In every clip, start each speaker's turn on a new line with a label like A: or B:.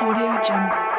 A: Audio Jungle.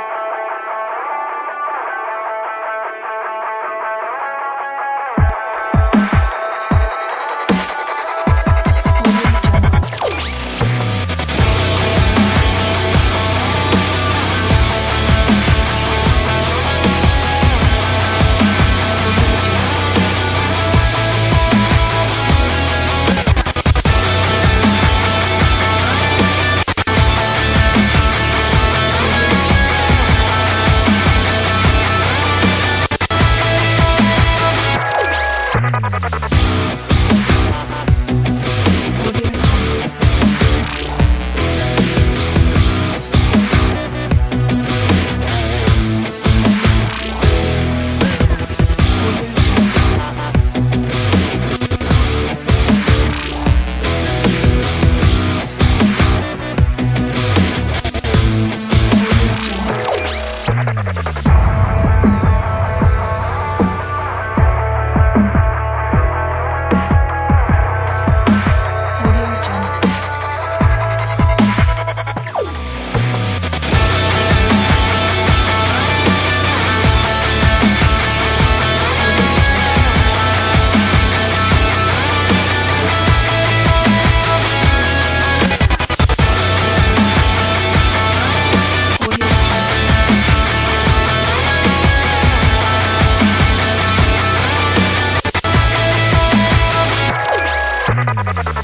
A: you. Thank you.